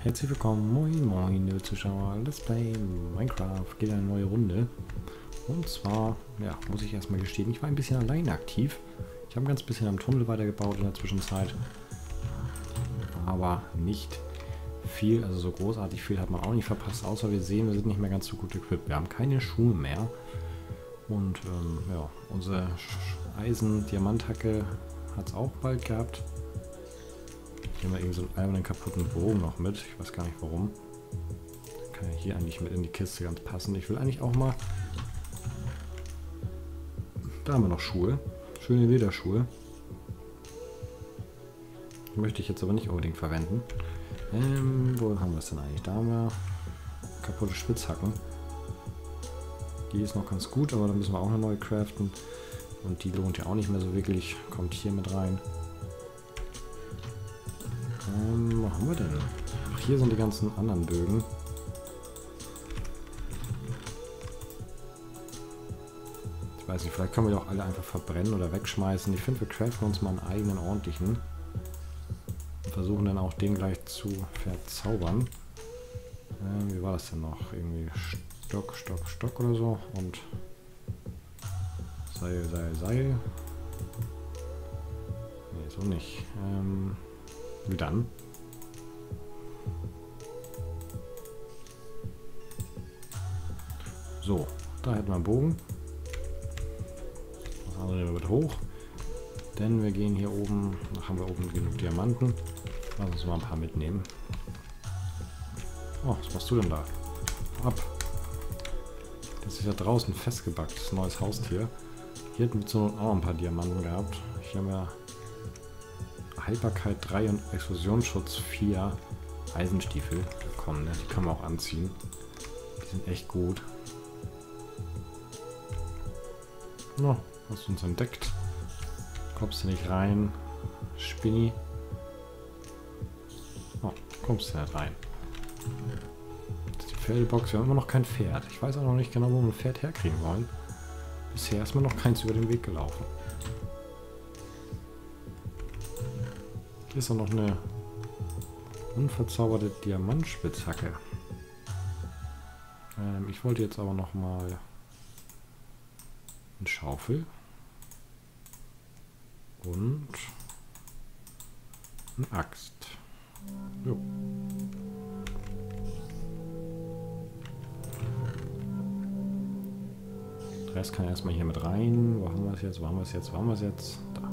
Herzlich willkommen, moin moin, liebe Zuschauer, Let's Play Minecraft, geht eine neue Runde. Und zwar, ja, muss ich erstmal gestehen, ich war ein bisschen allein aktiv. Ich habe ein ganz bisschen am Tunnel weitergebaut in der Zwischenzeit. Aber nicht viel, also so großartig viel hat man auch nicht verpasst, außer wir sehen, wir sind nicht mehr ganz so gut equipped. Wir haben keine Schuhe mehr. Und ähm, ja, unsere Eisen-Diamanthacke hat es auch bald gehabt. Hier haben wir irgendwie so einen albernen kaputten Bogen noch mit. Ich weiß gar nicht warum. Kann ja hier eigentlich mit in die Kiste ganz passen. Ich will eigentlich auch mal... Da haben wir noch Schuhe. Schöne Lederschuhe. Möchte ich jetzt aber nicht unbedingt verwenden. Ähm, wo haben wir es denn eigentlich? Da haben wir kaputte Spitzhacken. Die ist noch ganz gut, aber da müssen wir auch eine neue craften. Und die lohnt ja auch nicht mehr so wirklich. Kommt hier mit rein. Ähm, wo haben wir denn? Ach, hier sind die ganzen anderen Bögen. Ich weiß nicht, vielleicht können wir die auch alle einfach verbrennen oder wegschmeißen. Ich finde, wir craften uns mal einen eigenen ordentlichen. Versuchen dann auch den gleich zu verzaubern. Ähm, wie war das denn noch? Irgendwie Stock, Stock, Stock oder so. Und Seil, Seil, Seil. Nee, so nicht. Ähm, wie dann? So, da hätten wir einen Bogen. Das andere wird hoch. Denn wir gehen hier oben, da haben wir oben genug Diamanten. Lass uns mal ein paar mitnehmen. Oh, was machst du denn da? Ab. Das ist ja draußen festgebackt, das neues Haustier. Hier hätten wir so auch ein paar Diamanten gehabt. Hier haben wir Haltbarkeit 3 und Explosionsschutz 4 Eisenstiefel bekommen. Ne? Die kann man auch anziehen. Die sind echt gut. No, hast du uns entdeckt? Kommst du nicht rein? Spinni. Oh, kommst du nicht rein. Die Pferdebox. Wir haben immer noch kein Pferd. Ich weiß auch noch nicht genau, wo wir ein Pferd herkriegen wollen. Bisher ist mir noch keins über den Weg gelaufen. Hier ist auch noch eine unverzauberte Diamantspitzhacke. Ähm, ich wollte jetzt aber noch mal eine Schaufel und eine Axt. Jo. Der Rest kann erstmal hier mit rein. Wo haben wir es jetzt? Wo haben wir es jetzt? Wo haben wir es jetzt? Da.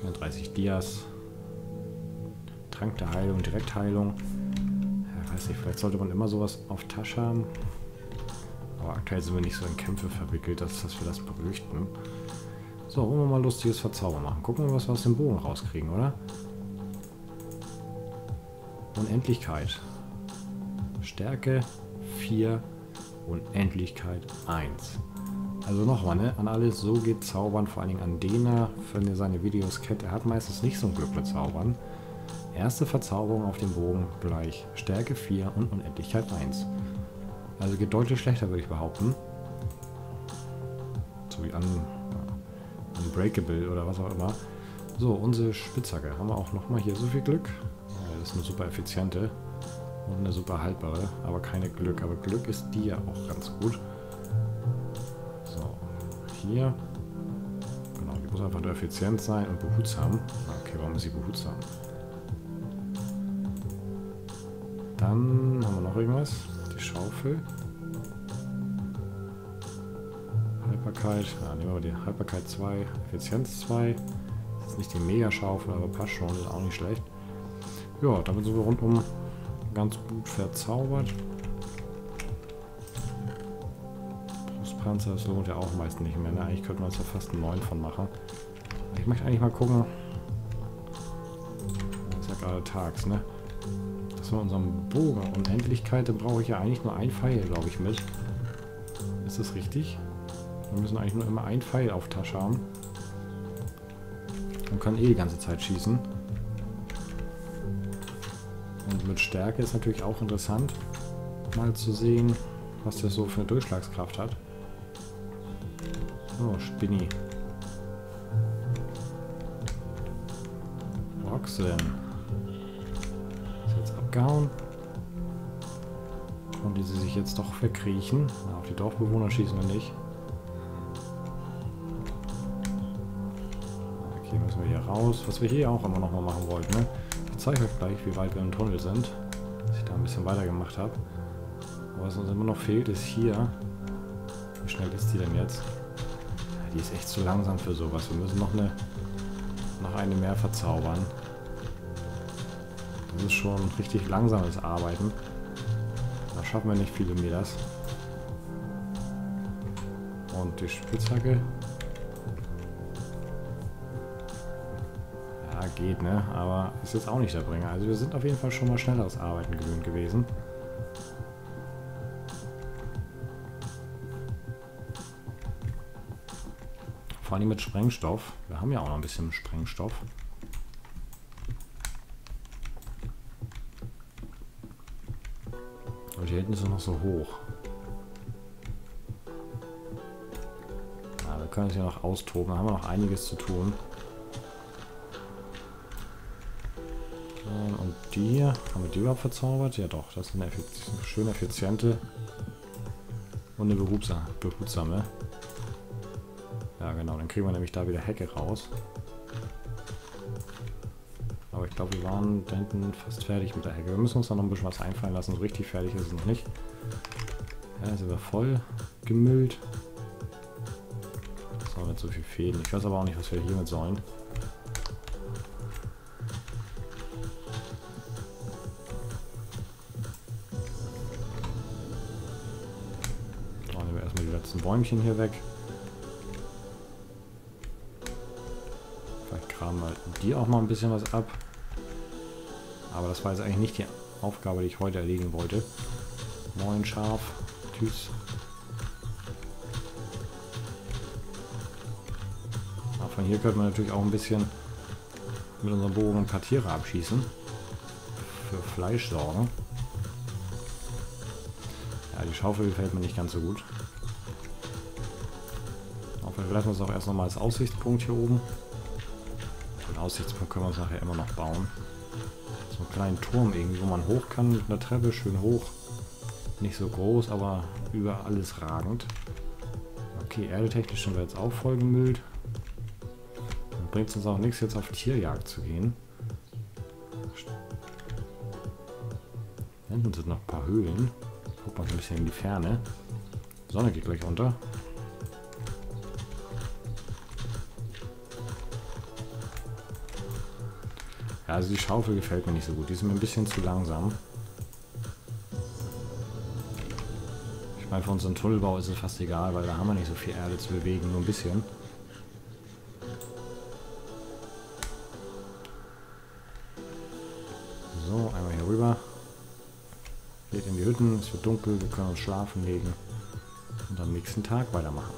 34 Dias. Trank Heilung, Direktheilung. Ja, weiß nicht, vielleicht sollte man immer sowas auf Tasche haben. Aber aktuell sind wir nicht so in Kämpfe verwickelt, dass, dass wir das befürchten. So, wollen wir mal lustiges Verzauber machen. Gucken wir, was wir aus dem Bogen rauskriegen, oder? Unendlichkeit. Stärke 4, Unendlichkeit 1. Also nochmal, ne? An alles so geht Zaubern, vor allen Dingen an Dena, wenn ihr seine Videos kennt. Er hat meistens nicht so ein Glück mit Zaubern. Erste Verzauberung auf dem Bogen gleich Stärke 4 und Unendlichkeit 1. Also geht deutlich schlechter, würde ich behaupten. So wie an Unbreakable oder was auch immer. So, unsere Spitzhacke. Haben wir auch nochmal hier so viel Glück. Das ist eine super effiziente und eine super haltbare, aber keine Glück. Aber Glück ist die ja auch ganz gut. So, hier. Genau, die muss einfach nur effizient sein und behutsam. Okay, warum ist sie behutsam? Dann haben wir noch irgendwas. Die Schaufel. Haltbarkeit. Ja, nehmen wir die Haltbarkeit 2, Effizienz 2. Das ist nicht die Mega-Schaufel, aber passt schon, ist auch nicht schlecht. Ja, damit sind wir rundum ganz gut verzaubert. Brustpanzer, das lohnt ja auch meist nicht mehr. Ne? Eigentlich könnte man es ja fast einen neuen von machen. Ich möchte eigentlich mal gucken. Das ist ja gerade tags, ne? Dass wir unseren Bogen Unendlichkeit, da brauche ich ja eigentlich nur ein Pfeil, glaube ich, mit. Ist das richtig? Wir müssen eigentlich nur immer ein Pfeil auf Tasche haben. Und kann eh die ganze Zeit schießen. Und mit Stärke ist natürlich auch interessant, mal zu sehen, was der so für eine Durchschlagskraft hat. Oh, Spinni. Wo weggehauen. Und die sie sich jetzt doch verkriechen. Na, auf die Dorfbewohner schießen wir nicht. Okay, müssen wir hier raus. Was wir hier auch immer noch mal machen wollten, ne? Ich zeige euch gleich, wie weit wir im Tunnel sind. Dass ich da ein bisschen weiter gemacht habe. Was uns immer noch fehlt, ist hier. Wie schnell ist die denn jetzt? Ja, die ist echt zu langsam für sowas. Wir müssen noch eine, noch eine mehr verzaubern. Das ist schon richtig langsames Arbeiten. Da schaffen wir nicht viele Meters. Und die Spitzhacke. Ja, geht, ne? Aber ist jetzt auch nicht der Bringer. Also wir sind auf jeden Fall schon mal schnelleres Arbeiten gewöhnt gewesen. Vor allem mit Sprengstoff. Wir haben ja auch noch ein bisschen Sprengstoff. Aber die hinten sind noch so hoch. Ja, wir können uns ja noch austoben. Da haben wir noch einiges zu tun. Und die hier, haben wir die überhaupt verzaubert? Ja doch, das ist eine, effiz eine schön effiziente und eine behutsame. Ja, genau. Dann kriegen wir nämlich da wieder Hecke raus. Aber glaube, wir waren da hinten fast fertig mit der Hecke. Wir müssen uns da noch ein bisschen was einfallen lassen. So richtig fertig ist es noch nicht. Ja, sind wir voll gemüllt. Das soll nicht so viel fehlen. Ich weiß aber auch nicht, was wir hiermit sollen. Dann nehmen wir erstmal die letzten Bäumchen hier weg. die auch mal ein bisschen was ab. Aber das war jetzt eigentlich nicht die Aufgabe, die ich heute erledigen wollte. Moin Schaf. Tschüss. Aber von hier könnte man natürlich auch ein bisschen mit unserem Bogen ein paar Tiere abschießen. Für Fleisch sorgen. Ja, die Schaufel gefällt mir nicht ganz so gut. Aber vielleicht lassen wir es auch erst nochmal als Aussichtspunkt hier oben. Aussichtspunkt können wir uns nachher immer noch bauen. So einen kleinen Turm irgendwie, wo man hoch kann mit einer Treppe, schön hoch. Nicht so groß, aber über alles ragend. Okay, erdetechnisch sind wir jetzt auch voll gemüllt. Dann bringt es uns auch nichts, jetzt auf Tierjagd zu gehen. Hinten sind noch ein paar Höhlen. Guck mal ein bisschen in die Ferne. Die Sonne geht gleich unter. Ja, also die Schaufel gefällt mir nicht so gut. Die ist mir ein bisschen zu langsam. Ich meine, für unseren Tunnelbau ist es fast egal, weil da haben wir nicht so viel Erde zu bewegen, nur ein bisschen. So, einmal hier rüber. Geht in die Hütten, es wird dunkel, wir können uns schlafen legen und am nächsten Tag weitermachen.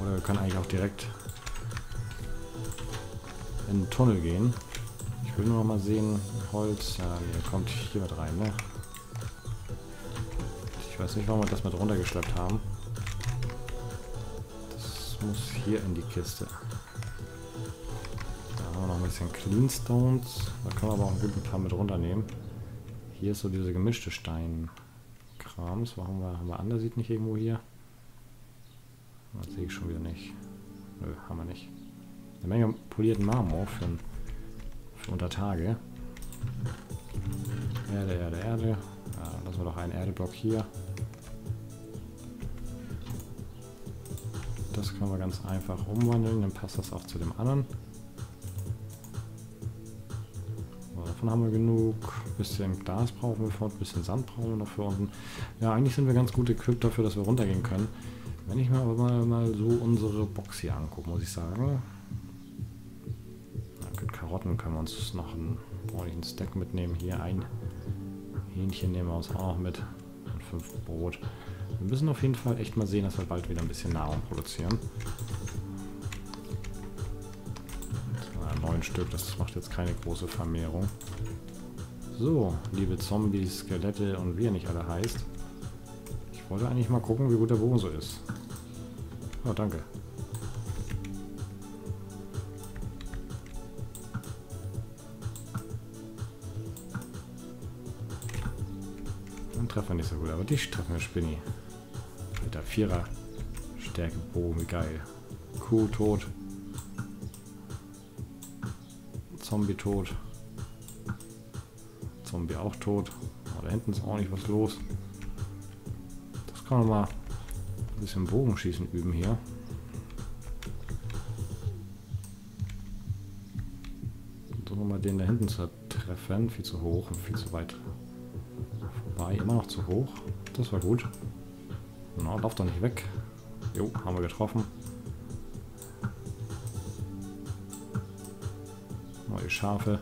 Oder wir können eigentlich auch direkt in den Tunnel gehen. Ich will nur noch mal sehen, Holz, ja, nee, kommt hier mit rein, ne? Ich weiß nicht, warum wir das mit runtergeschleppt haben. Das muss hier in die Kiste. Da haben wir noch ein bisschen Cleanstones. Da können wir aber auch einen guten paar mit runternehmen. Hier ist so diese gemischte Steinkrams. Warum wir, haben wir Andersieht nicht irgendwo hier? Das sehe ich schon wieder nicht. Nö, haben wir nicht. Eine Menge polierten Marmor für, für unter Tage. Erde, Erde, Erde. Ja, lassen wir doch einen Erdeblock hier. Das können wir ganz einfach umwandeln, dann passt das auch zu dem anderen. Davon haben wir genug. Bisschen Glas brauchen wir unten, bisschen Sand brauchen wir noch für unten. Ja, eigentlich sind wir ganz gut equipped dafür, dass wir runtergehen können. Wenn ich mir aber mal, mal so unsere Box hier angucke, muss ich sagen, Karotten können wir uns noch einen ordentlichen Stack mitnehmen. Hier ein Hähnchen nehmen wir uns auch mit. Und fünf Brot. Wir müssen auf jeden Fall echt mal sehen, dass wir bald wieder ein bisschen Nahrung produzieren. neun Stück, das macht jetzt keine große Vermehrung. So, liebe Zombies, Skelette und wie er nicht alle heißt. Ich wollte eigentlich mal gucken, wie gut der Bogen so ist. Oh, danke. Treffen wir nicht so gut, aber dich treffen wir Spinny. Mit der Vierer Stärke Bogen, geil. Kuh tot. Zombie tot. Zombie auch tot. Oh, da hinten ist auch nicht was los. Das kann man mal ein bisschen Bogenschießen üben hier. Versuchen wir mal den da hinten zu treffen. Viel zu hoch und viel zu weit vorbei. Immer noch zu hoch. Das war gut. Na, lauf doch nicht weg. Jo, haben wir getroffen. Neue Schafe.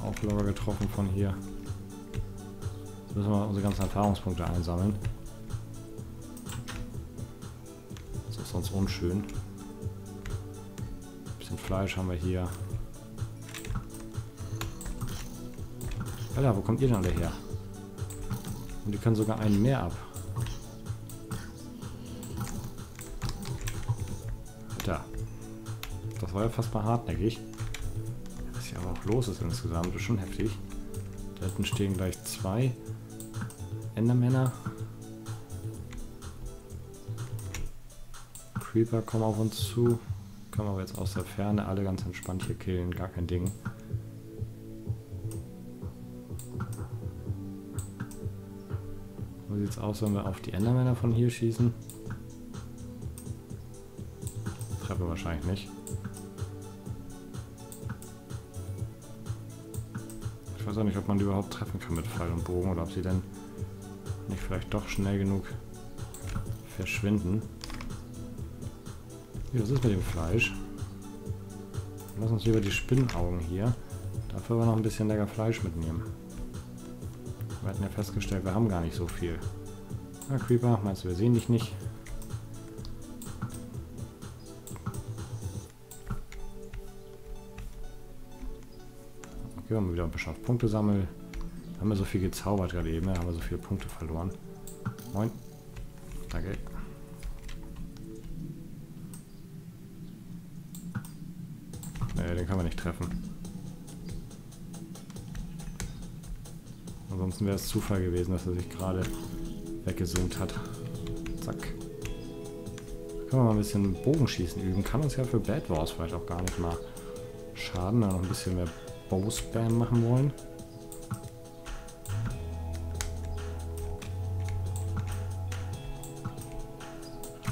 Auch locker getroffen von hier. Jetzt müssen wir unsere ganzen Erfahrungspunkte einsammeln. Das ist sonst unschön. Ein bisschen Fleisch haben wir hier. Alter, wo kommt ihr denn alle her? Und die können sogar einen mehr ab. Da. Das war ja fast mal hartnäckig. Was hier aber auch los ist insgesamt, ist schon heftig. Da hinten stehen gleich zwei Endermänner. Creeper kommen auf uns zu. Können wir aber jetzt aus der Ferne alle ganz entspannt hier killen, gar kein Ding. Sieht es aus, wenn wir auf die Endermänner von hier schießen? Treffen wahrscheinlich nicht. Ich weiß auch nicht, ob man die überhaupt treffen kann mit Pfeil und Bogen oder ob sie denn nicht vielleicht doch schnell genug verschwinden. Wie, was ist mit dem Fleisch? Lass uns lieber die Spinnenaugen hier. Dafür aber noch ein bisschen lecker Fleisch mitnehmen. Wir hatten ja festgestellt, wir haben gar nicht so viel. Na, Creeper, meinst du, wir sehen dich nicht? Okay, wir haben wieder beschafft Punkte sammeln. Haben wir so viel gezaubert gerade eben, haben wir so viele Punkte verloren. Moin. Danke. Nee, den können wir nicht treffen. Ansonsten wäre es Zufall gewesen, dass er sich gerade weggezoomt hat. Zack. Können wir mal ein bisschen Bogenschießen üben. Kann uns ja für Bad Wars vielleicht auch gar nicht mal schaden, da noch ein bisschen mehr Bow-Spam machen wollen.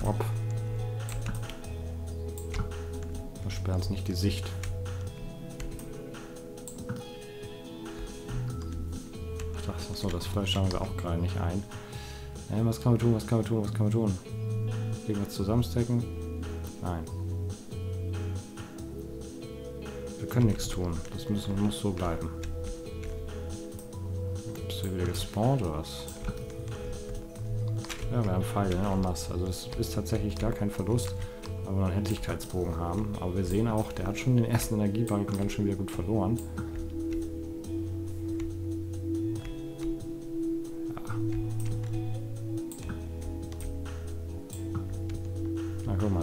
Hopp. Versperren uns nicht die Sicht. So, das Fleisch haben wir auch gerade nicht ein. Äh, was kann man tun, was kann man tun, was kann man tun? Irgendwas zusammenstecken? Nein. Wir können nichts tun. Das müssen, muss so bleiben. Bist du wieder gespawnt oder was? Ja, wir haben Pfeile ne, en masse. Also es ist tatsächlich gar kein Verlust, wir einen Händlichkeitsbogen haben. Aber wir sehen auch, der hat schon den ersten Energiebalken ganz schön wieder gut verloren.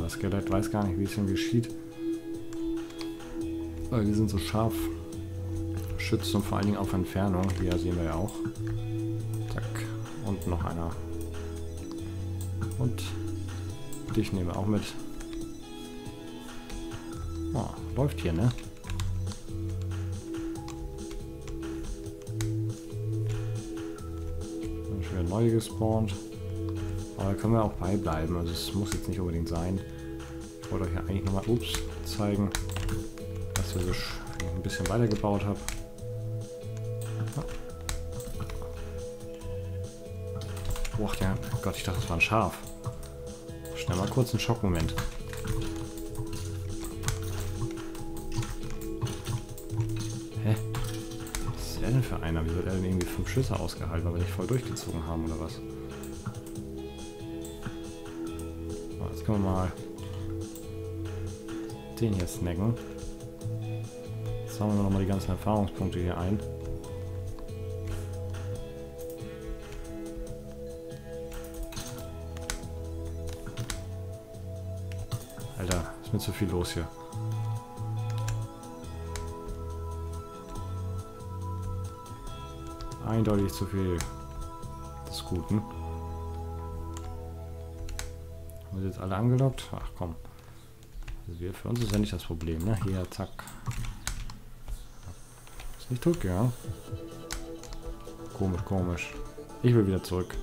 Skelett weiß gar nicht, wie es ihm geschieht. Weil die sind so scharf. Schützt und vor allen Dingen auf Entfernung. Hier sehen wir ja auch. Zack. Und noch einer. Und dich nehmen wir auch mit. Oh, läuft hier, ne? Dann schon neu gespawnt. Aber da können wir auch beibleiben. Also es muss jetzt nicht unbedingt sein. Ich wollte euch ja eigentlich nochmal ups, zeigen, dass ich so ein bisschen weitergebaut habe. Boah, ja, oh Gott, ich dachte, das war ein Schaf. Schnell mal kurz einen Schockmoment. Hä? Was ist der denn für einer? Wieso hat er denn irgendwie fünf Schüsse ausgehalten, weil wir nicht voll durchgezogen haben, oder was? So, jetzt können wir mal den hier snacken. Jetzt sammeln wir nochmal die ganzen Erfahrungspunkte hier ein. Alter, ist mir zu viel los hier. Eindeutig zu viel des Guten. Haben wir jetzt alle angelockt? Ach komm. Wir, für uns ist ja nicht das Problem, ne? Hier, zack. Ist nicht tot, ja? Komisch, komisch. Ich will wieder zurück.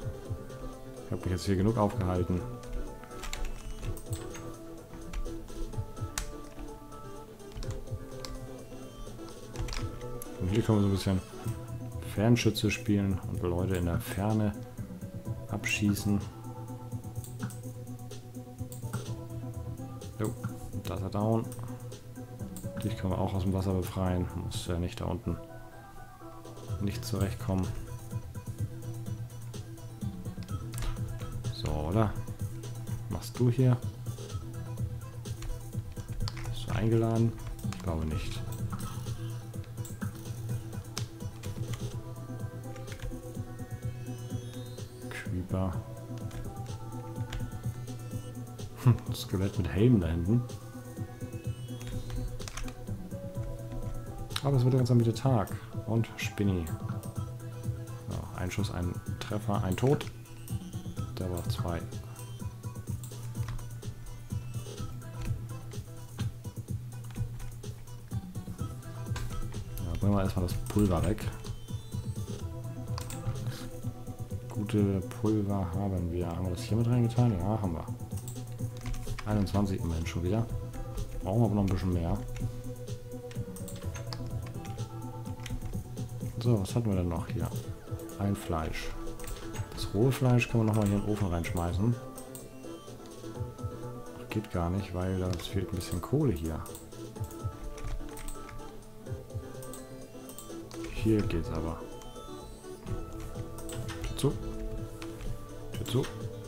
Ich habe mich jetzt hier genug aufgehalten. Und hier können wir so ein bisschen Fernschütze spielen und Leute in der Ferne abschießen. Da ist er down. Dich können wir auch aus dem Wasser befreien. Muss ja nicht da unten nicht zurechtkommen. So, oder? Machst du hier? Bist du eingeladen? Ich glaube nicht. Creeper. Hm, Skelett mit Helm da hinten. Aber es wird langsam wieder Tag. Und Spinny. So, ein Schuss, ein Treffer, ein Tod. Der war zwei. Ja, bringen wir erstmal das Pulver weg. gute Pulver haben wir. Haben wir das hier mit reingetan? Ja, haben wir. 21 immerhin schon wieder. Brauchen wir aber noch ein bisschen mehr. So, was hatten wir denn noch hier? Ein Fleisch. Das rohe Fleisch können wir nochmal hier in den Ofen reinschmeißen. Geht gar nicht, weil da fehlt ein bisschen Kohle hier. Hier geht's aber. So. So. Und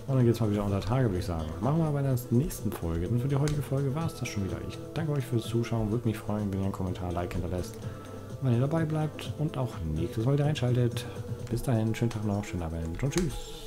dann geht es mal wieder unter Tage, würde ich sagen. Machen wir bei der nächsten Folge. Denn für die heutige Folge war es das schon wieder. Ich danke euch fürs Zuschauen. Würde mich freuen, wenn ihr einen Kommentar, Like hinterlässt. Wenn ihr dabei bleibt und auch nächstes Mal wieder einschaltet. Bis dahin, schönen Tag noch, schönen Abend und tschüss.